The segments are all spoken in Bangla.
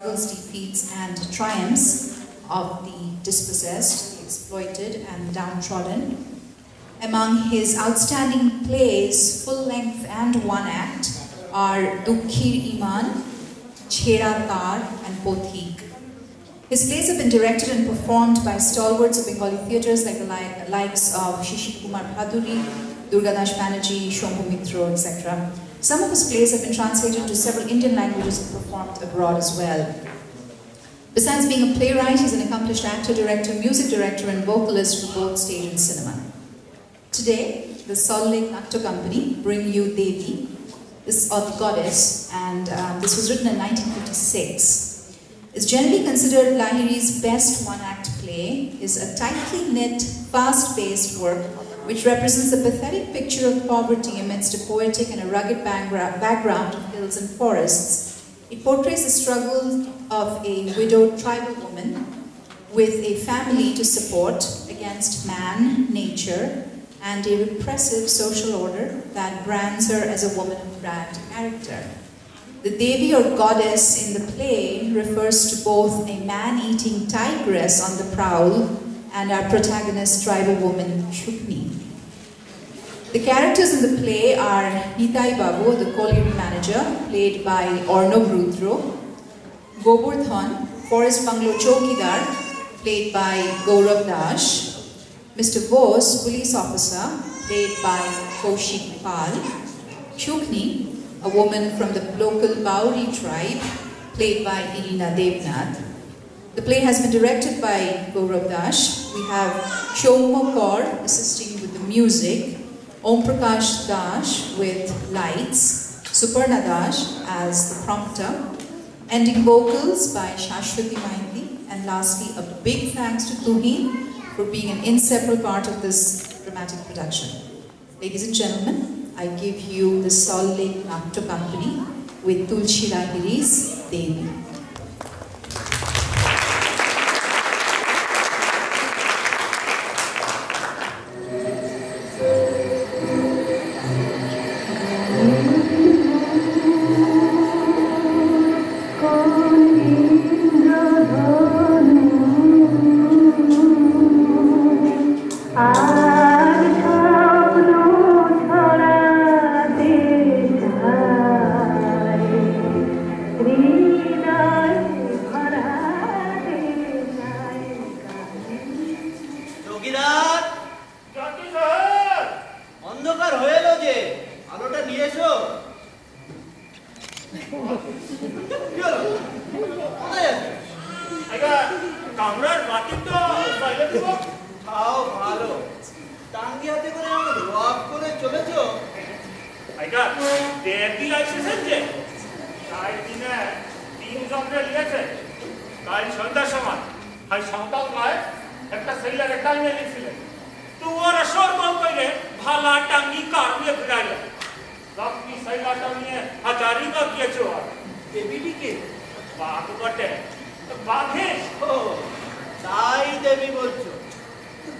defeats, and triumphs of the dispossessed, the exploited, and downtrodden. Among his outstanding plays, full length and one act, are Dukhir Iman, Chhera Tar, and Pothik. His plays have been directed and performed by stalwarts of Bengali theatres like the likes of Shishir Kumar Bhaduri, Durgadash Banerjee, Shambhu Mitro, etc. Some of his plays have been translated into several Indian languages and performed abroad as well. Besides being a playwright, he's an accomplished actor, director, music director, and vocalist for both stage and cinema. Today, the Salt Lake Natya Company bring you Devi, this the goddess, and um, this was written in 1956. It's generally considered Lahiri's best one-act play, is a tightly knit, fast-paced work which represents a pathetic picture of poverty amidst a poetic and a rugged background of hills and forests. It portrays the struggle of a widowed tribal woman with a family to support against man, nature, and a repressive social order that brands her as a woman of bad character. The Devi or goddess in the play refers to both a man-eating tigress on the prowl and our protagonist tribal woman Shukni. The characters in the play are Nitai Babu, the colliery manager, played by Ornab Rudro, Goburdhan, Forest Bungalow Chowkidar, played by Gaurav Dash, Mr. Bose, police officer, played by Kaushik Pal, Chukni, a woman from the local Bauri tribe, played by Irina Devnath. The play has been directed by Gaurav Dash. We have Shomo Kaur assisting with the music, Om Prakash Dash with lights, Suparna Dash as the prompter, ending vocals by Shashwati Maindi, and lastly a big thanks to Tuhin for being an inseparable part of this dramatic production. Ladies and gentlemen, I give you the Salt Lake Natya Company with Tulsi Lahiri's Devi. নিয়ে হাজারি বা গিয়েছে আর দেবীটিকে বাঘ বটে। বাঘে ও তাই দেবী বলছো।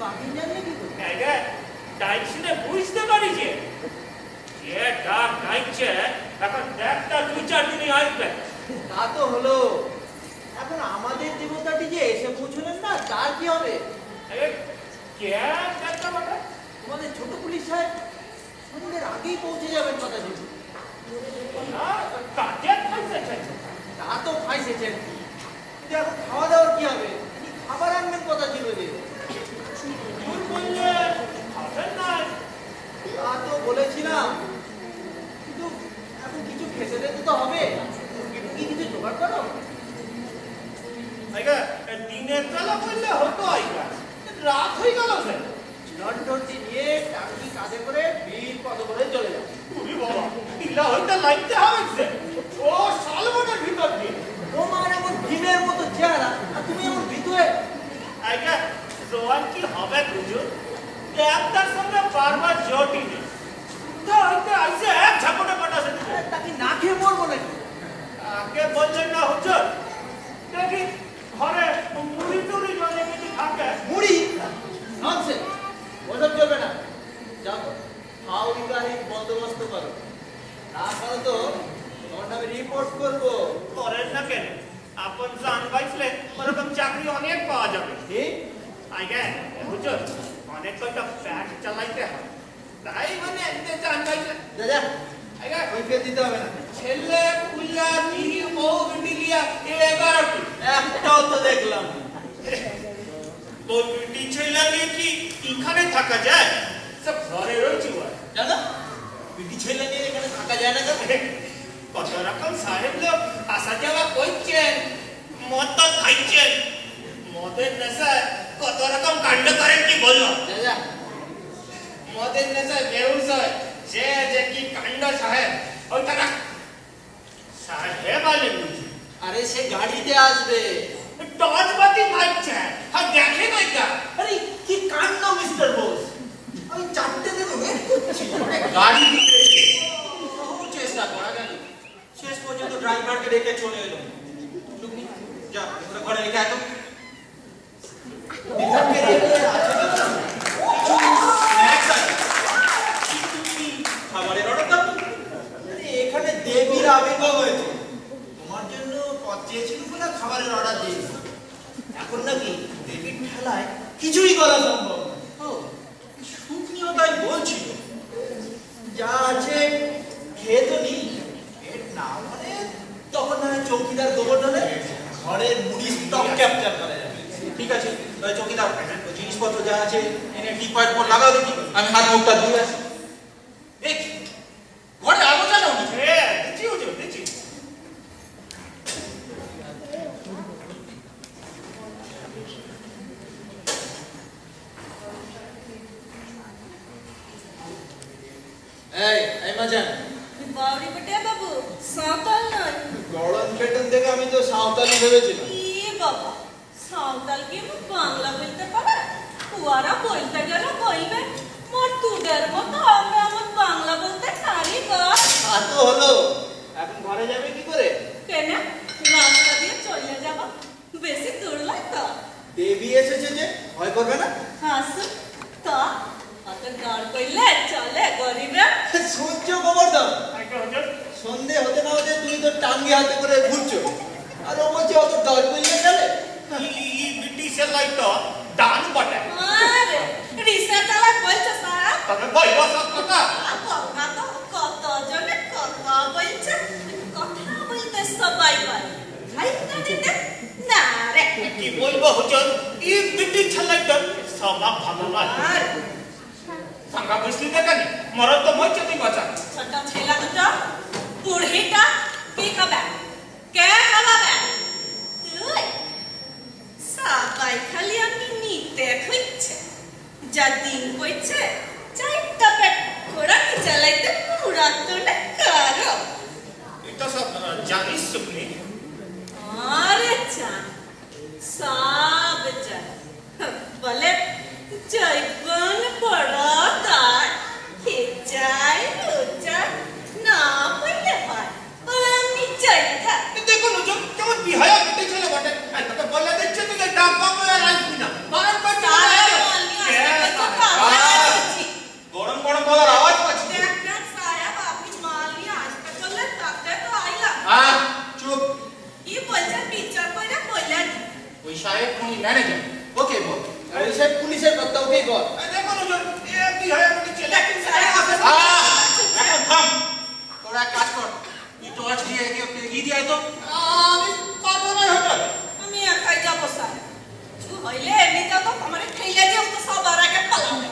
বাকি জানলে কি করে? আইগা ডাইসিনে বুঝতে পারি যে যে ডাক ডাইছে এখন একটা দুই চার দিনই আসবে। তা তো হলো। এখন আমাদের দেবতাটি যে এসে পৌঁছলেন না তার কি হবে? কে? তোমাদের ছোট পুলিশ সাহেব সন্ধ্যের আগেই পৌঁছে যাবেন কথা ছিল কাজে তা তো কিন্তু এখন খাওয়া দাওয়ার কি হবে? কি খাবার আনবেন কথা ছিল যে? তুই বললে খাবেন না। তা তো বলেছিলাম। কিন্তু এখন কিছু খেতে দিতে তো হবে। টুরগি কিছু জোগাড় করো? আইগা দিনের বেলা বললে হতো আইগা রাত হয়ে গেল সে লন্ডনটি নিয়ে টাঙ্কি কাঁধে করে বীর পদ করে চলে যাবে তুমি বাবা ইলা হইতে লাইতে হবে সে ও শালবনের ভিতর দিয়ে। তোমার এমন ভীমের মতো চেহারা আর তুমি এমন ভিতরে। আইগা জোয়ান কি হবে বুঝো? দেবতার সঙ্গে বারবার জটি নেই তো হইতে আইসে এক ঝাপটে পটাছে দিবে তাকে না খেয়ে মরবো নাকি? আগে বললেন না হুজুর। দেখি ঘরে মুড়ি টুড়ি যদি কিছু থাকে? মুড়ি? ননসেন্স ওসব চলবে না। যাও তো হাউরি গাড়ি বন্দোবস্ত করো। না তো তোমার নামে রিপোর্ট করব। করেন না কেন? আপন জান বাঁচলে ওরকম চাকরি অনেক পাওয়া যাবে। ঠিক আগে হুজুর অনেক কয়টা চালাইতে হয়। তাই মানে এতে জান বাঁচলে দাদা আগে ওই দিতে হবে না। ছেলে পুলা বিহি বউ একটাও তো দেখলাম বউ বিটি ছেলে কি এখানে থাকা যায়? সব ঘরে রয়েছে জানো পিটি ছেলে নিয়ে এখানে থাকা যায় না কত রকম সাহেব লোক আসা যাওয়া করছেন মদ তো খাইছেন। মদের নেশায় কত রকম কাণ্ড করেন কি বলল মদের নেশায় বেহুশ হয়। সে যে কি কাণ্ড সাহেব ওইটা না সাহেব আলে আরে সে গাড়িতে আসবে। টর্চ বাতি মারছে। আর দেখে নাই কা আরে কি কাণ্ড মিস্টার বোস? আমি চারটে ওয়েট গাড়ি দিতে বহু চেষ্টা করা গেল শেষ পর্যন্ত ড্রাইভারকে রেখে চলে এলো টুকনি যা ওরা ঘরে রেখে এত বিধানকে রেখে আছে তো? স্ন্যাক্স আছে খাবারের অর্ডার দাও আরে এখানে দেবীর আবির্ভাব হয়েছে তোমার জন্য পথ চেয়েছিল বলে খাবারের অর্ডার দিয়েছি এখন নাকি দেবীর ঠেলায় কিছুই করা সম্ভব না। ও শুকনিও তাই বলছিল যা আছে খেয়ে তো নি পেট না মানে তখন না হয় চৌকিদার গোবর্ধনে ঘরের মুড়ি স্টক ক্যাপচার করা যাবে ঠিক আছে তাই চৌকিদার ওই জিনিসপত্র যা আছে এনে টি পয়েন্ট পর লাগাও দেখি আমি হাত মুখটা ধুয়ে আসি দেখি ঘরে আলো জ্বালাও নি হ্যাঁ দেখছি হুজুর দেখছি এই এই মাজান বাউরি বটে বাবু সাঁওতাল নয় গড়ন পেটন দেখে আমি তো সাঁওতালি ভেবেছিলাম ইয়ে বাবা সাঁওতাল কি বাংলা বলতে পারে কুয়ারা বলতে গেলে বলবে মোর তুডের মতো আমরা আমার বাংলা বলতে পারি গা তা তো হলো এখন ঘরে যাবে কি করে কেন রাস্তা দিয়ে চলে যাব বেশি দূর নয় তো দেবী এসেছে যে ভয় করবে না হাসু তো অত গাড় কইলে চলে গরিবে শুনছো গোবর্ধন আগে হুজুর সন্ধে হতে না হতে তো টাঙ্গি হাতে করে ঘুরছো? আর ও বলছে অত ডর করলে গেলে ই ব্রিটিশের লাই তো ডান বটে। আরে রিসা তালা বলছে সারা তবে বলব সব কথা। কথা তো কত জনে কথা বলছে কথা বলতে সবাই পারে। ভাই জানিতে না। রে। কি বলব হুজুর? ই ব্রিটিশ ছেলে তো স্বভাব ভালো আর? সাঙ্গা বসলি দেখানি মরদ তো মই চতি বাঁচা ছোট ছেলে দুটো বুড়িটা কি খাবে কে খাবে তুই সবাই খালি আমি নিতে খুঁজছে যা দিন কইছে চারটা পেট ঘোড়া কি চালাইতে পুরা তো না কারও এটা সব জানিস শুকনি আরে চা সব চা বলে জৈবন বড় দাঁত খেচাই রোচা না বললে হয় আমি চাই না দেখুন হুজুর কেমন বিহায়া ব্রিটিশ ছেলে বটে এই তোকে বলে দিচ্ছে তুই ডাক পাবো আর আসবি না মারার পর তারা মালিয়া আসতে কথা বলছি গরম গরম বলার আওয়াজ পাচ্ছি দেখা সাহেব আপনি মালিয়া আসতে চলে তাতে তো আইলা হ্যাঁ চুপ কি বলছেন বিচার করে বললেন ওই সাহেব উনি ম্যানেজার ওকে বল আর এই সব পুলিশের কথা ওকেই কর এই দেখুন হুজুর এ বিহায়া ব্রিটিশ ছেলে সাহেব আহ, এখন থাম তোরা এক কাজ কর তুই টর্চ দিয়ে একে ওকে এগিয়ে দিয়ে আয় তো আমি পারব না হুজুর আমি একাই যাব স্যার কিছু হইলে এমনিতে তো আমার ঠেলে দিয়ে তো সবার আগে পালাবে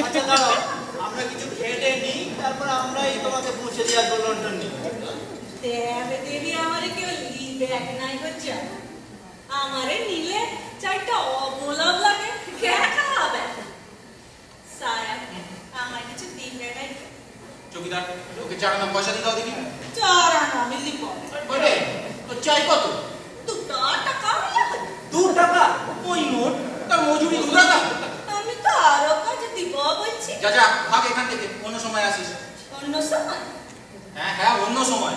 আচ্ছা দাঁড়াও আমরা কিছু খেয়ে টেয়ে নিই তারপর আমরাই তোমাকে পৌঁছে দিয়ে আসব লন্ডন নিয়ে দেবে দেবী আমারে এক নাই হচ্ছে। আমারে নিলে চারটা অবলব লাগে। কে খাওয়াবে? স্যার আমার কিছু দিবে নাই। চৌকিদার ওকে চালানো পয়সা দিয়ে দাও দেখি। চারা না আমি লিব। তো চাই কত? দুটো টাকা। দু টাকা? ওই নোট তার মজুরি দু টাকা। আমি তো আরও কাজ দিব বলছি। যা যা ভাগ এখান থেকে অন্য সময় আসিস। অন্য সময়? হ্যাঁ হ্যাঁ অন্য সময়।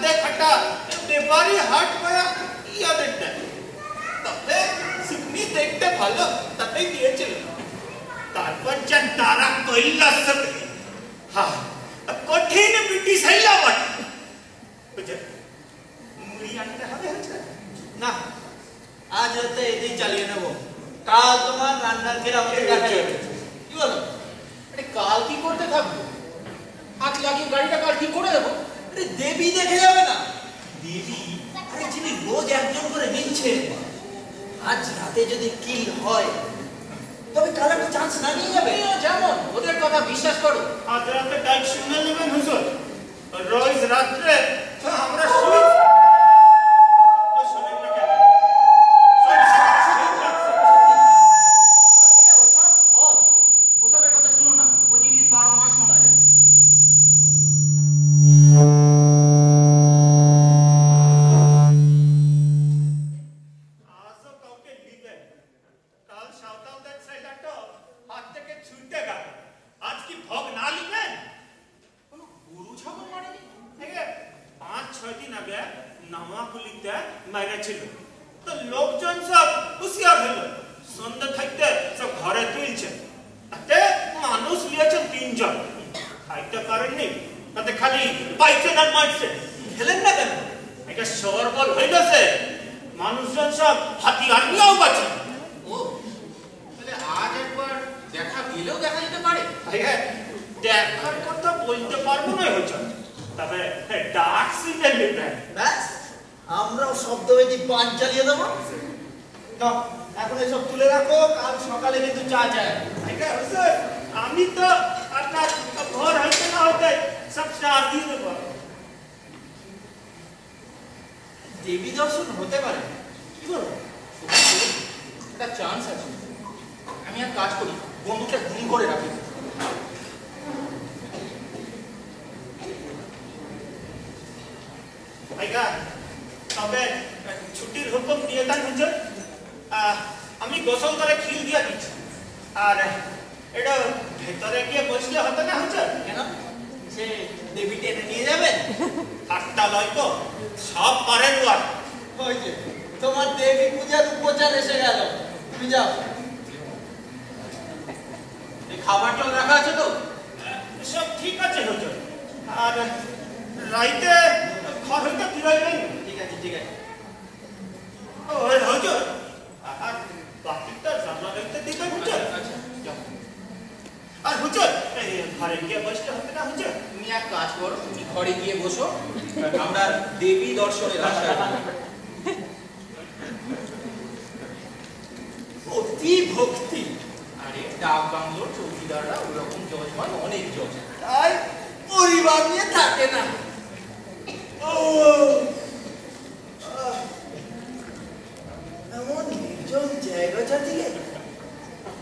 খাদ্যে খাটা ব্যাপারি হাট করা ইয়াদের দেয় তবে শুকনি দেখতে ভালো তাতেই দিয়েছিল তারপর যা তারা কৈলাস হ্যাঁ কঠিন ব্রিটিশ হইলা বটে বুঝে মুড়ি আনতে হবে হচ্ছে না আজ রাতে এদিক চালিয়ে নেব কাল তোমার রান্নার ঘের আমাদের দেখা যাবে কি বলো আরে কাল কি করতে থাকব হাত লাগিয়ে গাড়িটা কাল ঠিক করে দেবো আরে দেবী দেখে যাবে না। দেবী আরে যিনি রোজ একজন করে মিলছে আজ রাতে যদি কিল হয় তবে কাল একটা চান্স না নিয়ে যাবে। যেমন ওদের কথা বিশ্বাস করো। আজ রাতে ডাক শুনে নেবেন হুজুর। রোজ রাত্রে তো আমরা শুই দেখার কথা বলতে পারব না হচ্ছে তবে ডাক সিনে নেবেন ব্যাস আমরাও শব্দবেদী পান চালিয়ে দেবো। নাও, এখন এসব তুলে রাখো কাল সকালে কিন্তু চা চায় ঠিক আছে আমি তো আপনার ঘর হইতে না হতে সব চা দিয়ে দেবো। দেবী দর্শন হতে পারে। কি করব একটা চান্স আছে। আমি এক কাজ করি বন্ধুটা ঘুম করে রাখি। ভাইগা তবে ছুটির হুকুম দিয়ে দেন হুজুর। আমি গোসল করে খিল দিয়ে দিচ্ছি। আর এটা ভেতরে গিয়ে বসলে হতো না হুজুর? কেন? সে দেবী টেনে নিয়ে যাবেন ঠাট্টা লয় তো সব পারেন ওই যে তোমার দেবী পূজার উপচার এসে গেল। তুমি যাও। এই খাবার জল রাখা আছে তো? সব ঠিক আছে হুজুর আর রাইতে ঘর হইতে ফিরাইবেন ঠিক আছে ঠিক আছে। ওই হুজুর আর বাকিটা জানলা দেখতে দিবেন হুজুর আচ্ছা আর হুজুর ঘরে গিয়ে বসতে হবে না হুজুর তুমি এক কাজ করো তুমি ঘরে গিয়ে বসো আমরা দেবী দর্শনের অতি ভক্তি। আরে ডাক বাংলোর চৌকিদাররা ওরকম যজমান অনেক জজ। তাই পরিবার নিয়ে থাকে না। ও এমন নির্জন জায়গাটা দিয়ে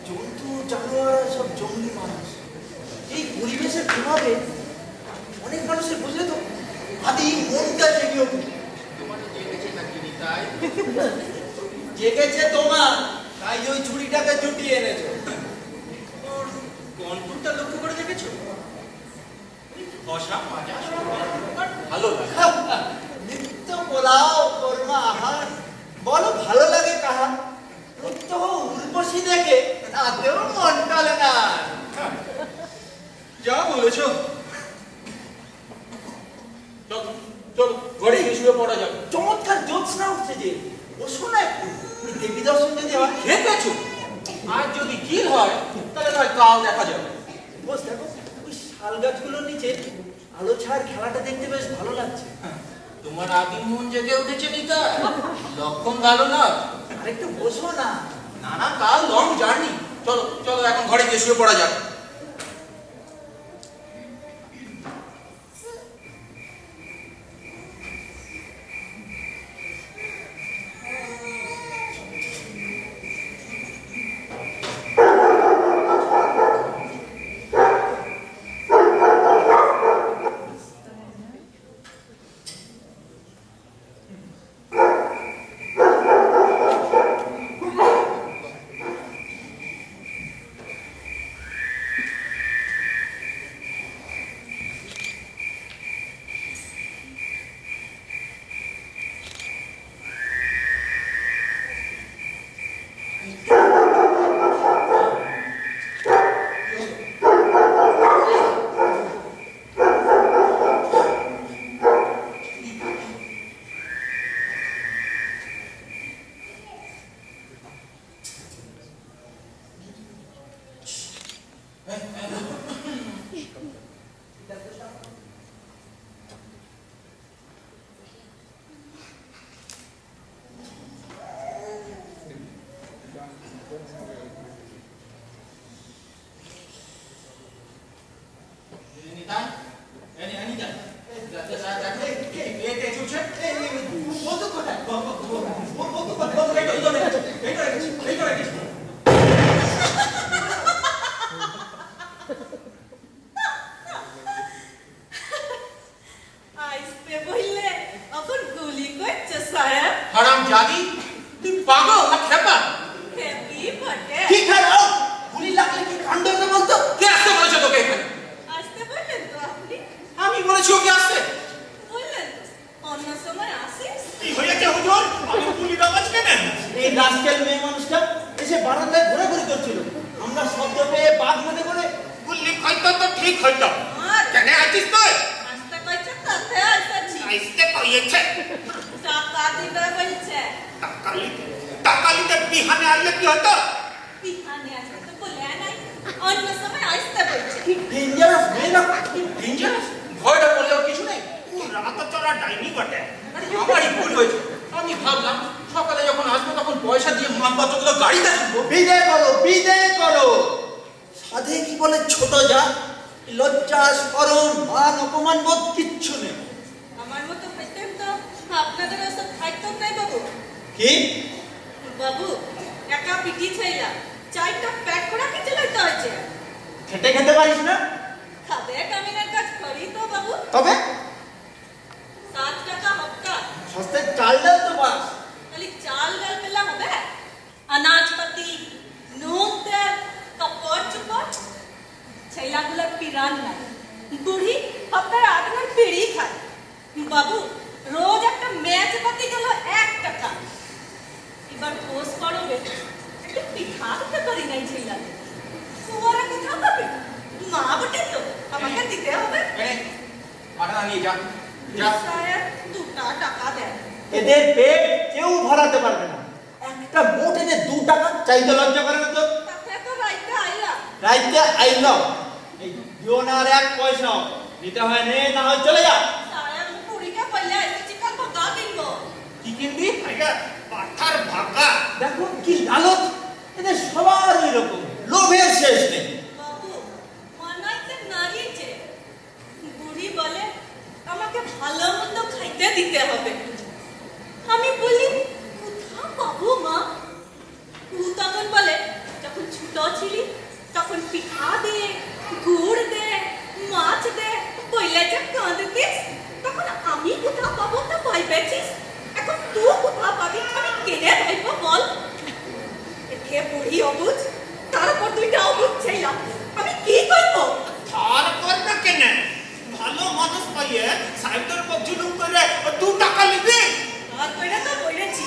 জন্তু জানোয়ার সব জঙ্গলি মানুষ। এই পরিবেশে ঘুমাবে অনেক মানুষের বুঝলে তো? আদি মনটা জেগে তোমার জেগেছে নাকি তাই? জেগেছে তোমার। তাই ওই ছুরিটাকে জুটিয়ে এনেছো। কণ্ঠটা লক্ষ্য করে দেখেছ? বসা মাজা ভালো লাগে। নিত্য পোলাও কর্মা আহার বলো ভালো লাগে কাহা? প্রত্যহ উর্বশী দেখে তাতেও মন টালে না। যা বলেছ। চলো ঘরে গিয়ে শুয়ে পড়া যাবে চমৎকার জ্যোৎস্না উঠছে যে। ও শোনা একটু। দেবী দর্শন যদি হয়। দেখেছ আর যদি কিল হয় তাহলে নয় কাল দেখা যাবে। বস দেখো ওই শাল গাছগুলোর নিচে আলো ছায়ার খেলাটা দেখতে বেশ ভালো লাগছে। তোমার আদিম মন জেগে উঠেছে নিতা লক্ষণ ভালো না আরেকটু বসো না। না না কাল লং জার্নি চলো চলো এখন ঘরে গিয়ে শুয়ে পড়া যাক। বিদে করো বিদে করো। সাধে কি বলে ছোট যা লজ্জা শরম মান অপমান বোধ কিচ্ছু নেই। আমার মতো হইতেন তো আপনাদের ওসব খাইতেন নাই বাবু। কি? বাবু একা পিটি ছাইলা চারটা প্যাক করা কিছু লইতে হয়েছে। খেটে খেতে পারিস না? খাবে কামিনের কাজ করি তো বাবু। তবে? সাত টাকা হপ্তা সস্তায় চাল ডাল তো পাস খালি চাল ডাল পেলা হবে? আনাজপাতি নুন তেল কাপড় চুপড় ছেলাগুলার পিরান নাই বুড়ি হপ্তায় আট বার পিড়ি খায় বাবু রোজ একটা ম্যাচ পাতি গেল এক টাকা এবার পোষ করবে একটু পিঠা দিতে পারি নাই ছেলা তোমারা কোথা পাবে মা বটে তো আমাকে দিতে হবে আটা নিয়ে যা যা সাহেব দুটা টাকা দেন এদের পেট কেউ ভরাতে পারবে না একটা মোট এনে দু টাকা চাইতে লজ্জা করে না তো তো রাইতে আইল। দিও না আর এক পয়সা। নিতে হয় নে না হয় চলে যা। কি কিনবি। পাঠার ভাগা। দেখো কি লালত। এদের সবার ওই রকম লোভের শেষ নেই। বলে আমাকে ভালো মন্দ খাইতে দিতে হবে। আমি বলি কোথা মা ও তখন বলে যখন ছোট ছিলি তখন পিঠা দে গুড় দে মাছ দে বইলে যে কাঁদতিস তখন আমি কোথা পাবো তা ভাইবেছিস এখন তুই কোথা পাবি আমি কেনে ভাইবো বল? একে বুড়ি অবুঝ তারপর দুইটা অবুঝ ছিলাম আমি কি করব? আর করবে কেন? ভালো মানুষ পাইয়ে সাইডের জুলুম করে দু টাকা নিবি? আর কইরা তো কইরেছি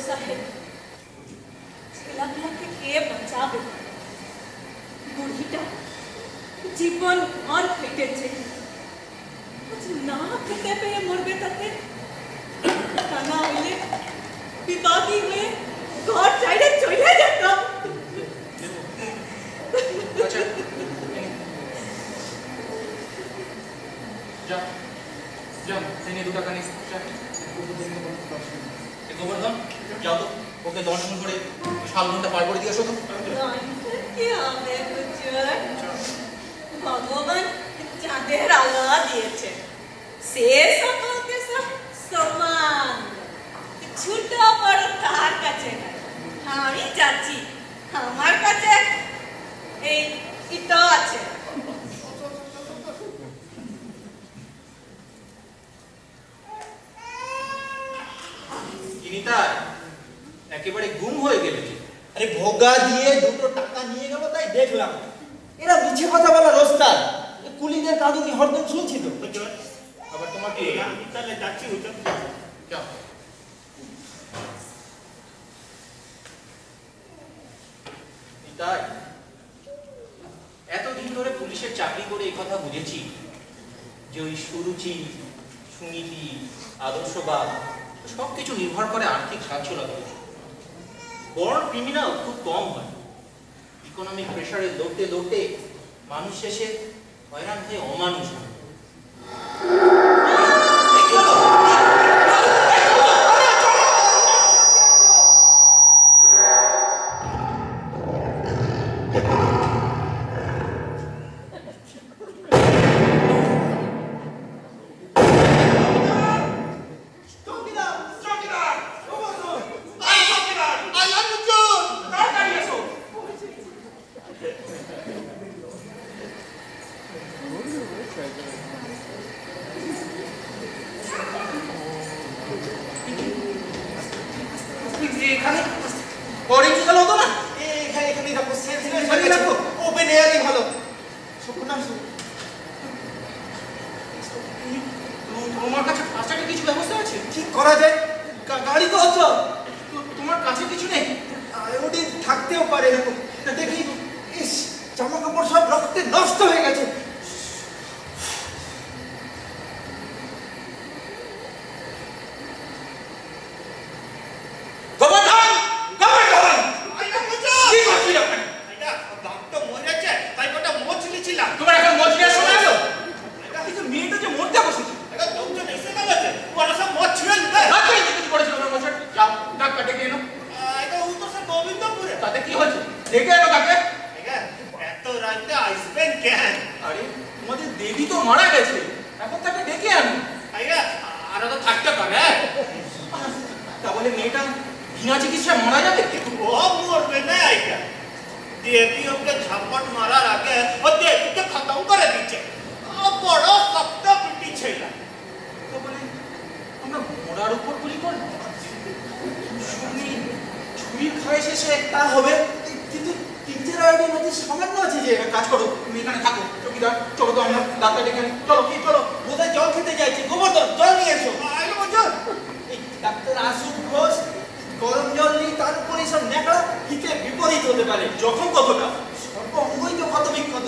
সাহেব ছেলাগুলাকে কে বাঁচাবে বুড়িটা জীবন আর ফেটেছে আজ না খেতে পেয়ে মরবে তাতে তা না হইলে বিবাদী হয়ে ঘর চাইলে চলে যেতাম আচ্ছা যা যা এনে দু টাকা নিস যা এ গোবর্ধন যাও ওকে দর্শন করে শাল ঘণ্টা পার করে দিয়ে আসো ভগবান চাঁদের আলো দিয়েছে। সে সকলকে সমান ছোট বড় তার কাছে আমি যাচ্ছি। আমার কাছে এই ইটো আছে কিনিতা একেবারে গুম হয়ে গেলে আরে ভোগা দিয়ে দুটো টাকা নিয়ে গেল তাই দেখলাম। এরা মিছে কথা বলা রোস্তার এ কুলিদের কাঁদুনি হরদম শুনছি তো আবার তোমার কি আমি তাহলে যাচ্ছি হুজুর যাও। তাই এতদিন ধরে পুলিশের চাকরি করে এই কথা বুঝেছি যে ওই সুরুচি সুনীতি আদর্শবাদ সব কিছু নির্ভর করে আর্থিক স্বাচ্ছলতার উপর। বড় ক্রিমিনাল খুব কম হয়। ইকোনমিক প্রেশারে লড়তে লড়তে মানুষ শেষে হয়রান হয়ে অমানুষ হয়। তোমার কাছে ফার্স্ট এডের কিছু ব্যবস্থা আছে? ঠিক করা যায়? গাড়ি তো হচ্ছে তো- তোমার কাছে কিছু নেই? ওটি থাকতেও পারে এরকম। দেখি ইস জামা কাপড় সব রক্তে নষ্ট হয়ে গেছে গোবর্ধন গোবর্ধন আইয়া কি হুজুর করছিল ওখানে? আইয়া দাঁত তো মরেছে তাই কটা মোচ লিছিলাম তোমার এখন মজলিয়ার সময় হলো কিন্তু মেয়েটা যে মরতে বসেছে আইয়া লোকজন এসে গেছে ওরা সব মোচ ছুঁয়ে নিবে রাত্রে জিজ্ঞেস করেছিল আমার বছর যাও ডাক্তার ডেকে এনো আইয়া ও তো সব গোবিন্দপুরে তাতে কি হয়েছে ডেকে এনো তাকে আইয়া এত রাতে আসবেন কেন আরে তোমাদের দেবী তো মারা গেছে এখন তাকে ডেকে আনো আইয়া আরও তো থাকতে পারে তাহলে মেয়েটা বিনা চিকিৎসায় মারা যাবে? ও মরবে না আইয়া। দেবী ওকে ঝাপট মারার আগে ও দেবীকে খতম করে দিচ্ছে। ও বড় শক্ত পিটি ছিল। তাহলে আমরা মরার উপর গুলি করব? শুনি ছুরির খায় শেষে তা হবে। কিন্তু তিনটের আয়োডিন অতি সামান্য আছে যে কাজ করো। তুমি এখানে থাকো চৌকিদার। চলো তো আমরা ডাক্তার ডেকে আনি। চলো কি চলো। বোধহয় জল খেতে যাইছি গোবর্ধন জল নিয়ে এসো। ডাক্তার আসুক ঘোষ গরম জল নেই তার উপরে সব ন্যাকড়া হিতে বিপরীত হতে পারে। যখন কতটা? সর্ব অঙ্গই তো ক্ষত বিক্ষত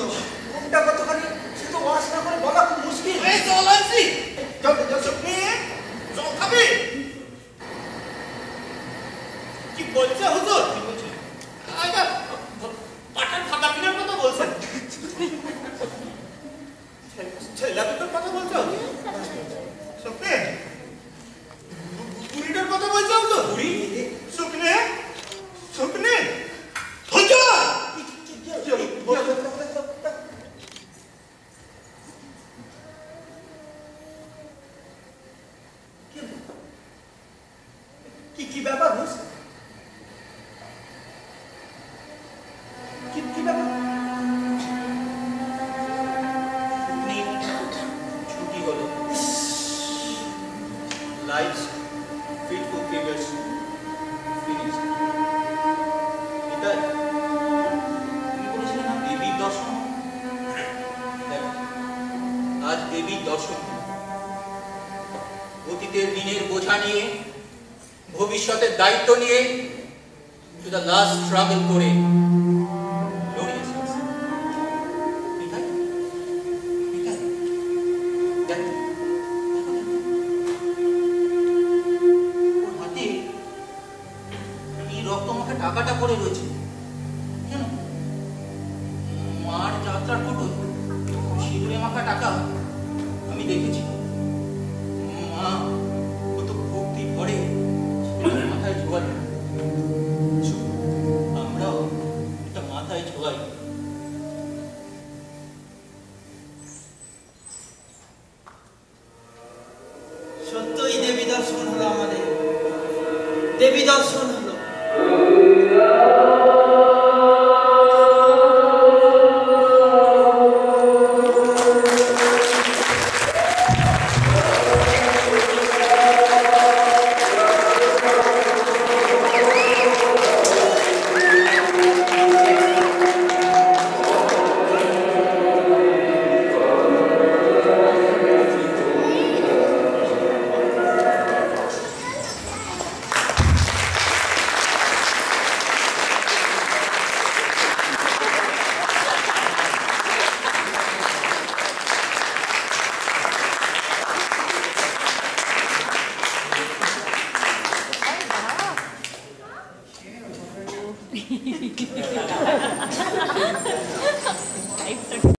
কোনটা কতখানি সে তো ওয়াশ না করে বলা খুব মুশকিল। এই জল আনছি জল জল খাবি। কি বলছে হুজুর? কি বলছে? আইয়া পাটার ফাটা পিনার কথা বলছেন। অতীতের দিনের বোঝা নিয়ে ভবিষ্যতের দায়িত্ব নিয়ে টু দ্য লাস্ট করে।